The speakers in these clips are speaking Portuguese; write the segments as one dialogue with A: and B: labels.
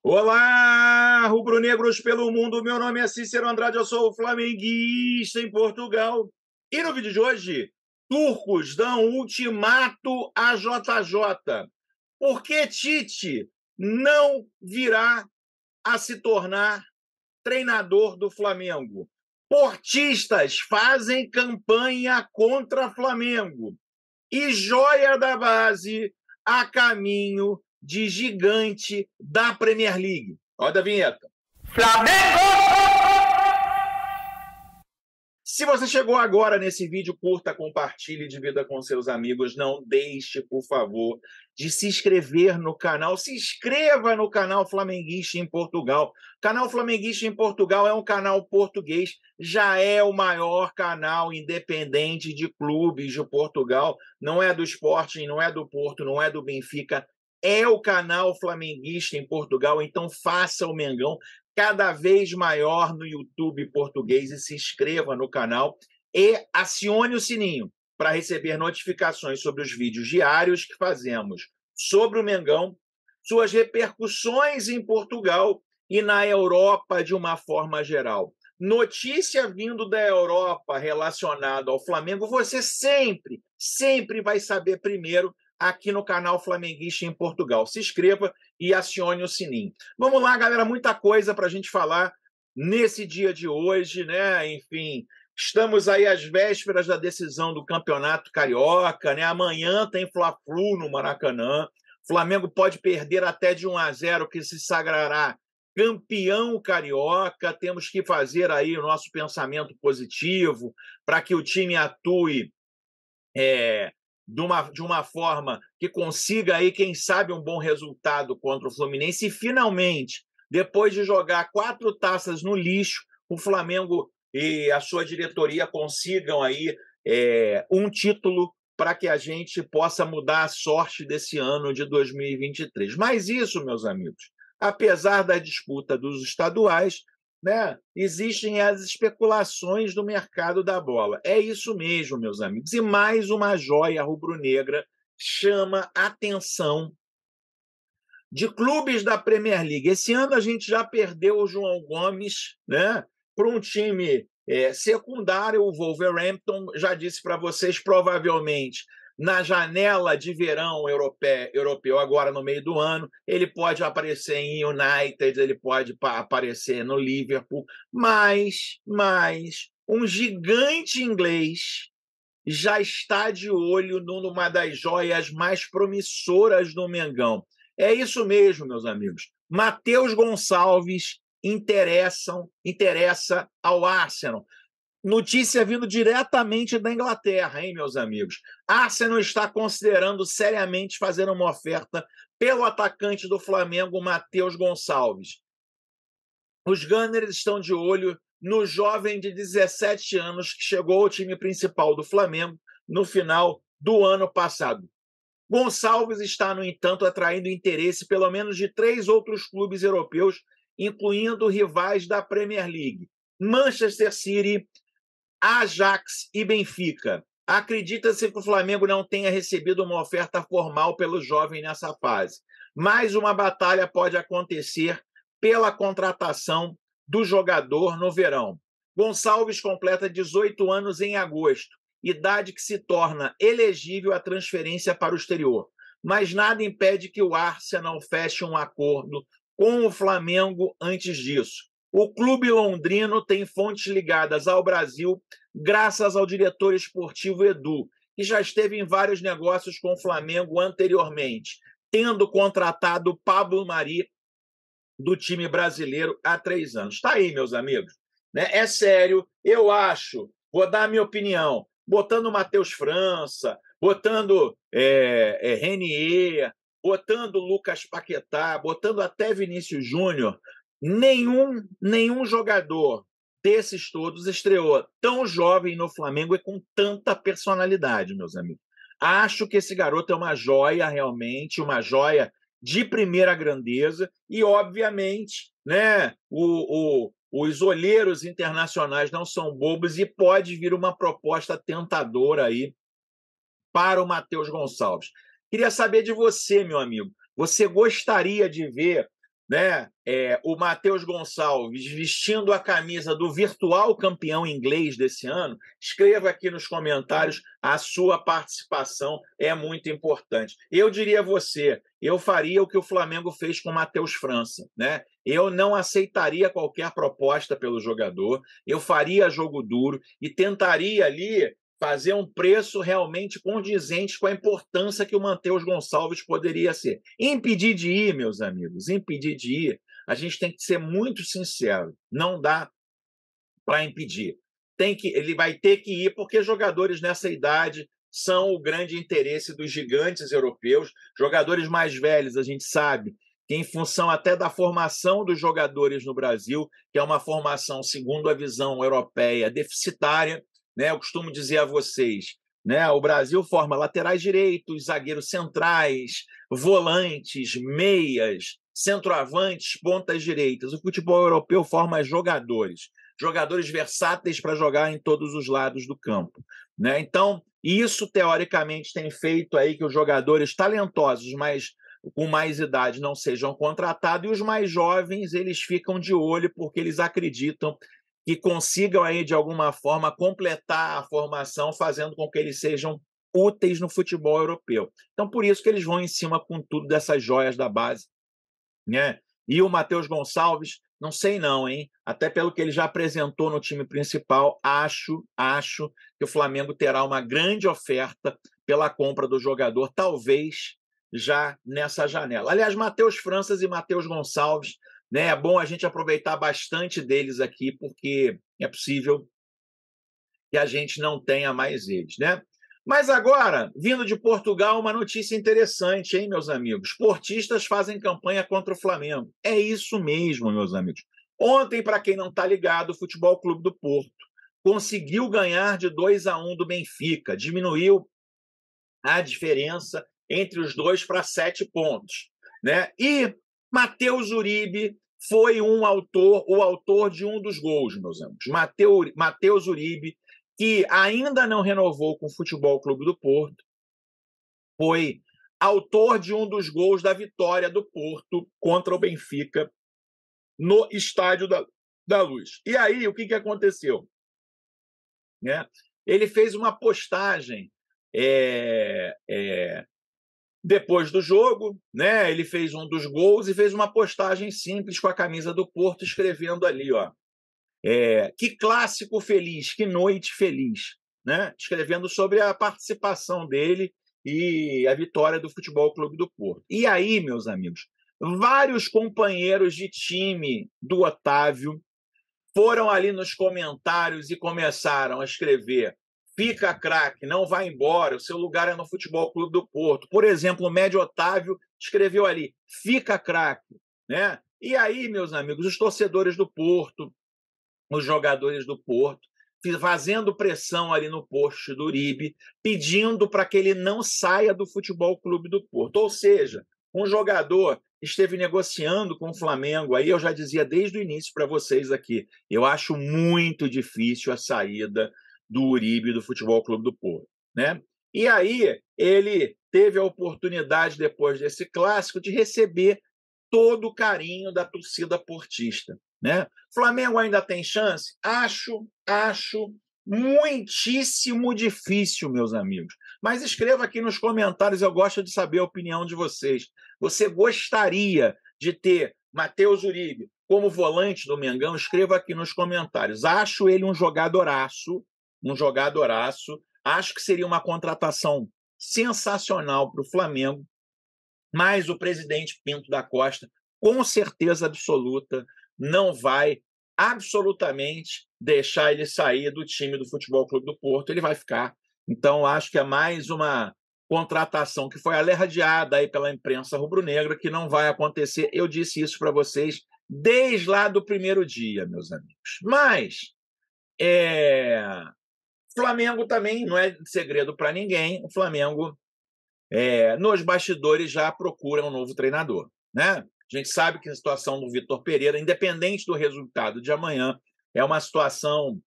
A: Olá, rubro-negros pelo mundo. Meu nome é Cícero Andrade, eu sou flamenguista em Portugal. E no vídeo de hoje, turcos dão ultimato a JJ. Por que Tite não virá a se tornar treinador do Flamengo? Portistas fazem campanha contra Flamengo. E joia da base a caminho de gigante da Premier League. Roda a vinheta. Flamengo! Se você chegou agora nesse vídeo, curta, compartilhe, divida com seus amigos. Não deixe, por favor, de se inscrever no canal. Se inscreva no canal Flamenguista em Portugal. O canal Flamenguista em Portugal é um canal português, já é o maior canal independente de clubes de Portugal. Não é do Sporting, não é do Porto, não é do Benfica, é o canal flamenguista em Portugal, então faça o Mengão cada vez maior no YouTube português e se inscreva no canal e acione o sininho para receber notificações sobre os vídeos diários que fazemos sobre o Mengão, suas repercussões em Portugal e na Europa de uma forma geral. Notícia vindo da Europa relacionada ao Flamengo, você sempre, sempre vai saber primeiro aqui no canal Flamenguista em Portugal. Se inscreva e acione o sininho. Vamos lá, galera, muita coisa para a gente falar nesse dia de hoje, né? Enfim, estamos aí às vésperas da decisão do Campeonato Carioca, né? Amanhã tem Fla-Flu no Maracanã. Flamengo pode perder até de 1 a 0 que se sagrará campeão carioca. Temos que fazer aí o nosso pensamento positivo para que o time atue é, de uma, de uma forma que consiga aí, quem sabe, um bom resultado contra o Fluminense. E finalmente, depois de jogar quatro taças no lixo, o Flamengo e a sua diretoria consigam aí é, um título para que a gente possa mudar a sorte desse ano de 2023. Mas isso, meus amigos, apesar da disputa dos estaduais, né? Existem as especulações do mercado da bola. É isso mesmo, meus amigos. E mais uma joia rubro-negra chama atenção de clubes da Premier League. Esse ano a gente já perdeu o João Gomes, né? Para um time é, secundário, o Wolverhampton. Já disse para vocês, provavelmente na janela de verão europeu, europeu, agora no meio do ano. Ele pode aparecer em United, ele pode aparecer no Liverpool, mas, mas um gigante inglês já está de olho numa das joias mais promissoras do Mengão. É isso mesmo, meus amigos. Matheus Gonçalves interessam, interessa ao Arsenal. Notícia vindo diretamente da Inglaterra, hein, meus amigos? Arsenal está considerando seriamente fazer uma oferta pelo atacante do Flamengo, Matheus Gonçalves. Os Gunners estão de olho no jovem de 17 anos que chegou ao time principal do Flamengo no final do ano passado. Gonçalves está, no entanto, atraindo interesse pelo menos de três outros clubes europeus, incluindo rivais da Premier League: Manchester City, Ajax e Benfica. Acredita-se que o Flamengo não tenha recebido uma oferta formal pelo jovem nessa fase, mas uma batalha pode acontecer pela contratação do jogador no verão. Gonçalves completa 18 anos em agosto, idade que se torna elegível à transferência para o exterior. Mas nada impede que o Arsenal feche um acordo com o Flamengo antes disso. O clube londrino tem fontes ligadas ao Brasil graças ao diretor esportivo Edu, que já esteve em vários negócios com o Flamengo anteriormente, tendo contratado Pablo Mari do time brasileiro há três anos. Está aí, meus amigos. Né? É sério, eu acho, vou dar a minha opinião, botando o Matheus França, botando é, é, Renier, botando Lucas Paquetá, botando até Vinícius Júnior, Nenhum, nenhum jogador desses todos estreou tão jovem no Flamengo e com tanta personalidade, meus amigos. Acho que esse garoto é uma joia realmente, uma joia de primeira grandeza e, obviamente, né, o, o, os olheiros internacionais não são bobos e pode vir uma proposta tentadora aí para o Matheus Gonçalves. Queria saber de você, meu amigo. Você gostaria de ver né, é, o Matheus Gonçalves vestindo a camisa do virtual campeão inglês desse ano, escreva aqui nos comentários a sua participação, é muito importante. Eu diria a você, eu faria o que o Flamengo fez com o Matheus França, né? Eu não aceitaria qualquer proposta pelo jogador, eu faria jogo duro e tentaria ali fazer um preço realmente condizente com a importância que o Mateus Gonçalves poderia ser. Impedir de ir, meus amigos, impedir de ir, a gente tem que ser muito sincero, não dá para impedir. Tem que, ele vai ter que ir porque jogadores nessa idade são o grande interesse dos gigantes europeus, jogadores mais velhos, a gente sabe que em função até da formação dos jogadores no Brasil, que é uma formação segundo a visão europeia deficitária, né? Eu costumo dizer a vocês, né? O Brasil forma laterais direitos, zagueiros centrais, volantes, meias, centroavantes, pontas direitas. O futebol europeu forma jogadores, jogadores versáteis para jogar em todos os lados do campo, né? Então, isso teoricamente tem feito aí que os jogadores talentosos, mas com mais idade não sejam contratados e os mais jovens eles ficam de olho porque eles acreditam que consigam aí de alguma forma completar a formação, fazendo com que eles sejam úteis no futebol europeu. Então, por isso que eles vão em cima com tudo dessas joias da base, né? E o Matheus Gonçalves, não sei não, hein? Até pelo que ele já apresentou no time principal, acho, acho que o Flamengo terá uma grande oferta pela compra do jogador, talvez já nessa janela. Aliás, Matheus Franças e Matheus Gonçalves né? É bom a gente aproveitar bastante deles aqui, porque é possível que a gente não tenha mais eles. Né? Mas agora, vindo de Portugal, uma notícia interessante, hein, meus amigos? Portistas fazem campanha contra o Flamengo. É isso mesmo, meus amigos. Ontem, para quem não está ligado, o Futebol Clube do Porto conseguiu ganhar de 2 a 1 do Benfica, diminuiu a diferença entre os dois para sete pontos. Né? E Matheus Uribe foi um autor, o autor de um dos gols, meus amigos. Matheus Uribe, que ainda não renovou com o Futebol Clube do Porto, foi autor de um dos gols da vitória do Porto contra o Benfica no Estádio da, da Luz. E aí, o que, que aconteceu? Né? Ele fez uma postagem é, é, depois do jogo, né, ele fez um dos gols e fez uma postagem simples com a camisa do Porto, escrevendo ali, ó, é, que clássico feliz, que noite feliz, né, escrevendo sobre a participação dele e a vitória do Futebol Clube do Porto. E aí, meus amigos, vários companheiros de time do Otávio foram ali nos comentários e começaram a escrever fica craque, não vai embora, o seu lugar é no Futebol Clube do Porto. Por exemplo, o Médio Otávio escreveu ali, fica craque. Né? E aí, meus amigos, os torcedores do Porto, os jogadores do Porto, fazendo pressão ali no post do Uribe, pedindo para que ele não saia do Futebol Clube do Porto. Ou seja, um jogador esteve negociando com o Flamengo, aí eu já dizia desde o início para vocês aqui, eu acho muito difícil a saída do Uribe do Futebol Clube do Porto. Né? E aí ele teve a oportunidade, depois desse clássico, de receber todo o carinho da torcida portista. Né? Flamengo ainda tem chance? Acho, acho muitíssimo difícil, meus amigos. Mas escreva aqui nos comentários, eu gosto de saber a opinião de vocês. Você gostaria de ter Matheus Uribe como volante do Mengão? Escreva aqui nos comentários. Acho ele um jogadoraço, um jogadoraço. Acho que seria uma contratação sensacional para o Flamengo, mas o presidente Pinto da Costa, com certeza absoluta, não vai absolutamente deixar ele sair do time do Futebol Clube do Porto. Ele vai ficar. Então, acho que é mais uma contratação que foi alerradiada aí pela imprensa rubro-negra, que não vai acontecer. Eu disse isso para vocês desde lá do primeiro dia, meus amigos. Mas é, Flamengo também não é segredo para ninguém. O Flamengo, é, nos bastidores, já procura um novo treinador. Né? A gente sabe que a situação do Vitor Pereira, independente do resultado de amanhã, é uma situação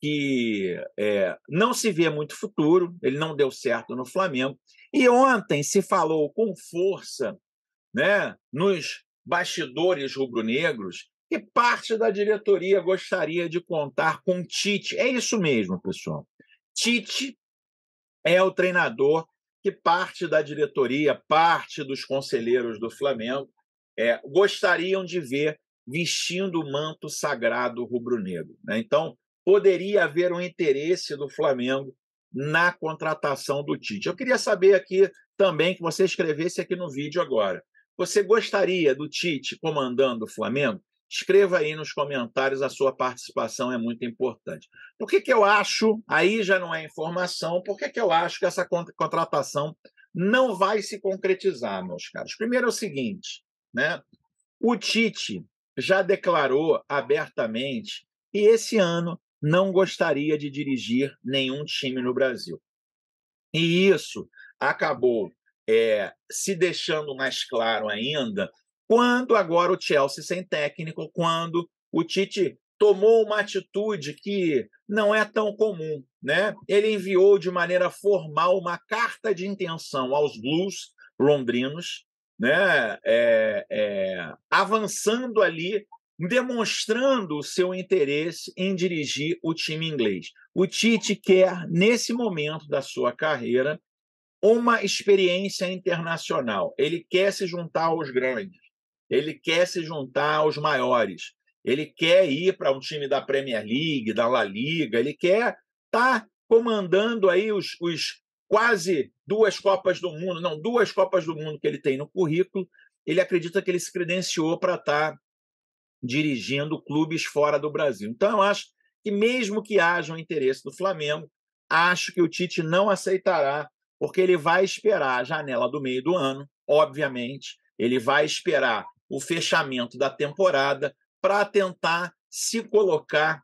A: que é, não se vê muito futuro, ele não deu certo no Flamengo. E ontem se falou com força né, nos bastidores rubro-negros que parte da diretoria gostaria de contar com Tite. É isso mesmo, pessoal. Tite é o treinador que parte da diretoria, parte dos conselheiros do Flamengo é, gostariam de ver vestindo o manto sagrado rubro-negro. Né? Então, poderia haver um interesse do Flamengo na contratação do Tite. Eu queria saber aqui também que você escrevesse aqui no vídeo agora. Você gostaria do Tite comandando o Flamengo? Escreva aí nos comentários, a sua participação é muito importante. Por que, que eu acho, aí já não é informação, por que, que eu acho que essa contratação não vai se concretizar, meus caros? Primeiro é o seguinte, né? O Tite já declarou abertamente que esse ano não gostaria de dirigir nenhum time no Brasil. E isso acabou é, se deixando mais claro ainda quando agora o Chelsea sem técnico, quando o Tite tomou uma atitude que não é tão comum, né? Ele enviou de maneira formal uma carta de intenção aos Blues londrinos, né? É, é, avançando ali demonstrando o seu interesse em dirigir o time inglês. O Tite quer, nesse momento da sua carreira, uma experiência internacional. Ele quer se juntar aos grandes, ele quer se juntar aos maiores, ele quer ir para um time da Premier League, da La Liga, ele quer estar tá comandando aí os, os quase duas Copas do Mundo, não, duas Copas do Mundo que ele tem no currículo. Ele acredita que ele se credenciou para estar tá dirigindo clubes fora do Brasil. Então, eu acho que, mesmo que haja um interesse do Flamengo, acho que o Tite não aceitará, porque ele vai esperar a janela do meio do ano, obviamente, ele vai esperar o fechamento da temporada para tentar se colocar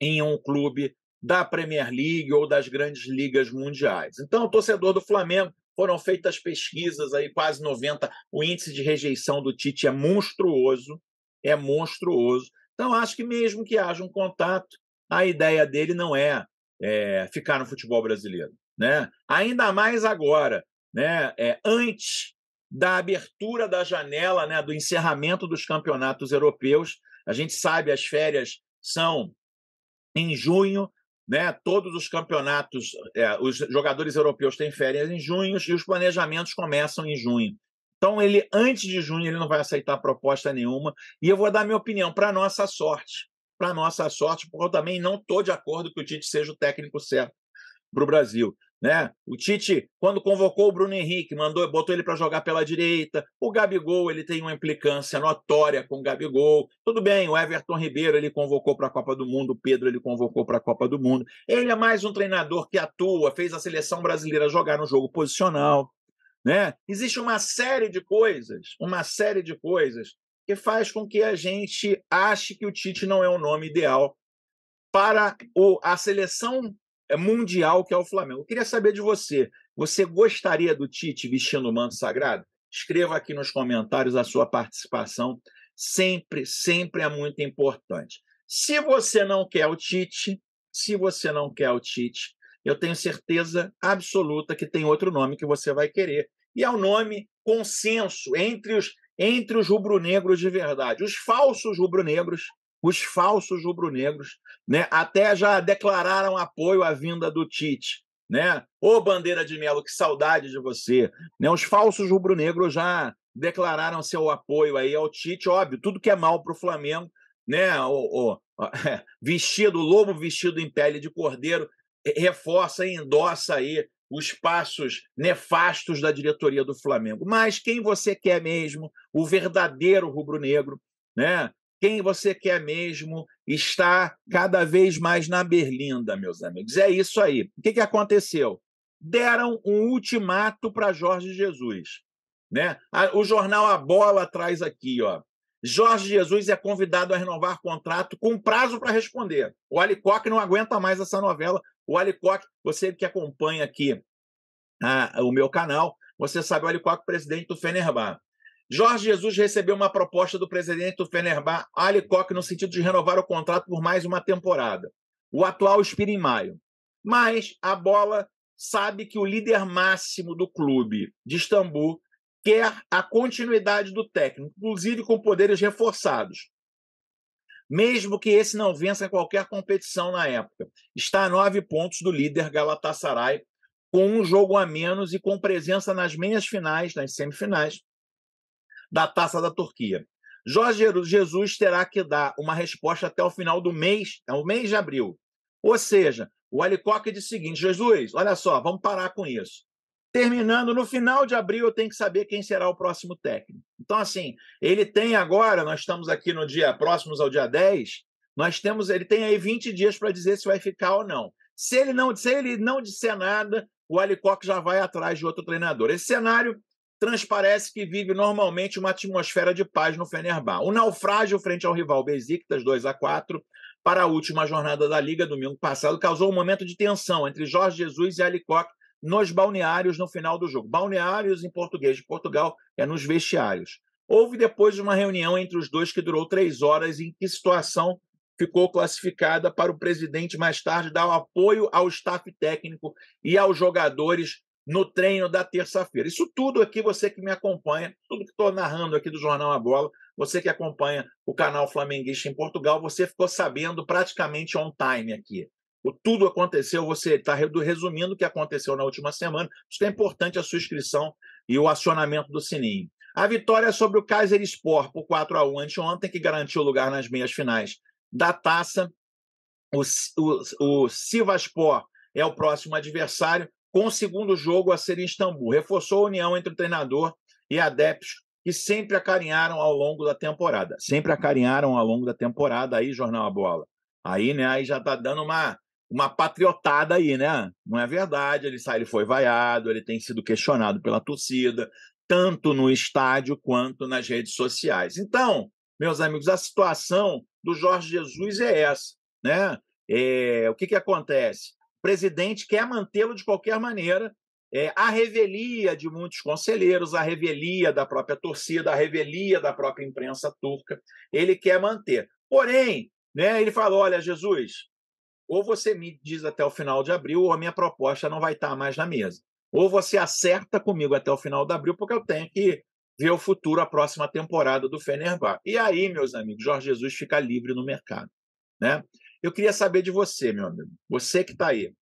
A: em um clube da Premier League ou das grandes ligas mundiais. Então, o torcedor do Flamengo foram feitas pesquisas aí, quase 90, o índice de rejeição do Tite é monstruoso é monstruoso. Então, acho que mesmo que haja um contato, a ideia dele não é, é ficar no futebol brasileiro. Né? Ainda mais agora, né? É, antes da abertura da janela, né, do encerramento dos campeonatos europeus. A gente sabe as férias são em junho, né? Todos os campeonatos, é, os jogadores europeus têm férias em junho e os planejamentos começam em junho. Então, ele, antes de junho, ele não vai aceitar proposta nenhuma. E eu vou dar minha opinião, para nossa sorte. Para nossa sorte, porque eu também não estou de acordo que o Tite seja o técnico certo para o Brasil. Né? O Tite, quando convocou o Bruno Henrique, mandou, botou ele para jogar pela direita. O Gabigol, ele tem uma implicância notória com o Gabigol. Tudo bem, o Everton Ribeiro ele convocou para a Copa do Mundo, o Pedro ele convocou para a Copa do Mundo. Ele é mais um treinador que atua, fez a seleção brasileira jogar no jogo posicional. Né? Existe uma série de coisas, uma série de coisas que faz com que a gente ache que o Tite não é o nome ideal para o, a seleção mundial que é o Flamengo. Eu queria saber de você. Você gostaria do Tite vestindo o manto sagrado? Escreva aqui nos comentários a sua participação. Sempre, sempre é muito importante. Se você não quer o Tite, se você não quer o Tite, eu tenho certeza absoluta que tem outro nome que você vai querer. E é o nome consenso entre os, entre os rubro-negros de verdade. Os falsos rubro-negros, os falsos rubro-negros, né, até já declararam apoio à vinda do Tite. Né? Ô Bandeira de Melo, que saudade de você. Né? Os falsos rubro-negros já declararam seu apoio aí ao Tite, óbvio, tudo que é mal para o Flamengo, né? O, o, vestido, lobo vestido em pele de cordeiro, reforça e endossa aí os passos nefastos da diretoria do Flamengo. Mas quem você quer mesmo, o verdadeiro rubro-negro, né? Quem você quer mesmo está cada vez mais na berlinda, meus amigos. É isso aí. O que, que aconteceu? Deram um ultimato para Jorge Jesus. Né? O jornal A Bola traz aqui, ó. Jorge Jesus é convidado a renovar contrato com prazo para responder. O Alicoque não aguenta mais essa novela. O Alicoque, você que acompanha aqui ah, o meu canal, você sabe o Alicoque, presidente do Fenerbahçe. Jorge Jesus recebeu uma proposta do presidente do Fenerbahçe, Alicoque, no sentido de renovar o contrato por mais uma temporada. O atual expira em maio. Mas a bola sabe que o líder máximo do clube de Istambul quer a continuidade do técnico, inclusive com poderes reforçados. Mesmo que esse não vença qualquer competição na época. Está a nove pontos do líder Galatasaray, com um jogo a menos e com presença nas meias finais, nas semifinais, da Taça da Turquia. Jorge Jesus terá que dar uma resposta até o final do mês, é o mês de abril. Ou seja, o Alicoque diz o seguinte: Jesus, olha só, vamos parar com isso. Terminando no final de abril, eu tenho que saber quem será o próximo técnico. Então, assim, ele tem agora, nós estamos aqui no dia próximos ao dia 10, nós temos, ele tem aí 20 dias para dizer se vai ficar ou não. Se ele não, se ele não disser nada, o Alicoque já vai atrás de outro treinador. Esse cenário transparece que vive normalmente uma atmosfera de paz no Fenerbah. O naufrágio frente ao rival Besiktas 2 a 4 para a última jornada da Liga domingo passado causou um momento de tensão entre Jorge Jesus e Alicoque nos balneários no final do jogo. Balneários em português de Portugal é nos vestiários. Houve depois uma reunião entre os dois que durou três horas em que situação ficou classificada para o presidente mais tarde dar o apoio ao staff técnico e aos jogadores no treino da terça-feira. Isso tudo aqui, você que me acompanha, tudo que estou narrando aqui do Jornal A Bola, você que acompanha o canal Flamenguista em Portugal, você ficou sabendo praticamente on time aqui. O tudo aconteceu, você está resumindo o que aconteceu na última semana. Isso é importante a sua inscrição e o acionamento do sininho. A vitória sobre o Kaiser Sport por 4 a 1 anteontem, que garantiu lugar nas meias finais da taça. O, o, o Sivaspor é o próximo adversário com o segundo jogo a ser em Istambul. Reforçou a união entre o treinador e adeptos que sempre acarinharam ao longo da temporada. Sempre acarinharam ao longo da temporada aí, Jornal A Bola. Aí, né, aí já tá dando uma, uma patriotada aí, né? Não é verdade, ele sai, ele foi vaiado, ele tem sido questionado pela torcida, tanto no estádio quanto nas redes sociais. Então, meus amigos, a situação do Jorge Jesus é essa, né? É, o que, que acontece? Presidente quer mantê-lo de qualquer maneira. É, a revelia de muitos conselheiros, a revelia da própria torcida, a revelia da própria imprensa turca, ele quer manter. Porém, né, ele falou: olha, Jesus, ou você me diz até o final de abril, ou a minha proposta não vai estar mais na mesa. Ou você acerta comigo até o final de abril, porque eu tenho que ver o futuro, a próxima temporada do Fenerbahçe. E aí, meus amigos, Jorge Jesus fica livre no mercado. Né? Eu queria saber de você, meu amigo. Você que está aí.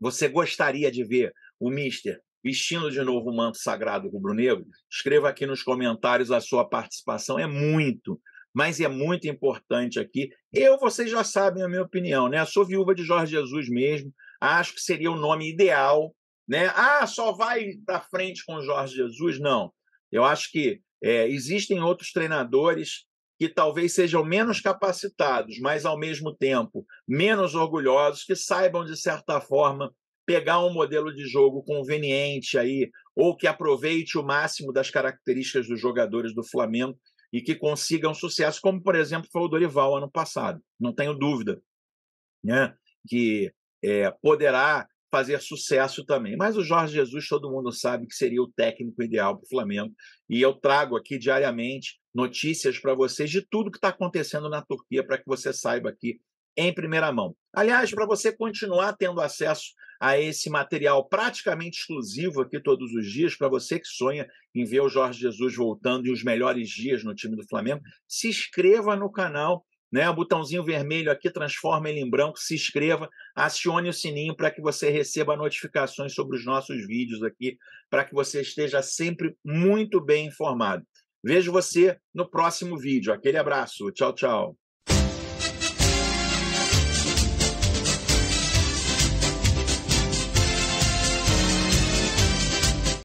A: Você gostaria de ver o Mister vestindo de novo o manto sagrado rubro-negro? Escreva aqui nos comentários a sua participação. É muito, mas é muito importante aqui. Eu, vocês já sabem a minha opinião, né? Eu sou viúva de Jorge Jesus mesmo. Acho que seria o nome ideal, né? Ah, só vai para frente com Jorge Jesus? Não. Eu acho que é, existem outros treinadores que talvez sejam menos capacitados, mas ao mesmo tempo menos orgulhosos, que saibam de certa forma pegar um modelo de jogo conveniente aí, ou que aproveite o máximo das características dos jogadores do Flamengo e que consigam sucesso, como por exemplo foi o Dorival ano passado. Não tenho dúvida, né, que é, poderá fazer sucesso também. Mas o Jorge Jesus, todo mundo sabe que seria o técnico ideal para o Flamengo. E eu trago aqui diariamente notícias para vocês de tudo que está acontecendo na Turquia, para que você saiba aqui em primeira mão. Aliás, para você continuar tendo acesso a esse material praticamente exclusivo aqui todos os dias, para você que sonha em ver o Jorge Jesus voltando e os melhores dias no time do Flamengo, se inscreva no canal né? O botãozinho vermelho aqui transforma ele em branco, se inscreva, acione o sininho para que você receba notificações sobre os nossos vídeos aqui, para que você esteja sempre muito bem informado. Vejo você no próximo vídeo. Aquele abraço. Tchau, tchau.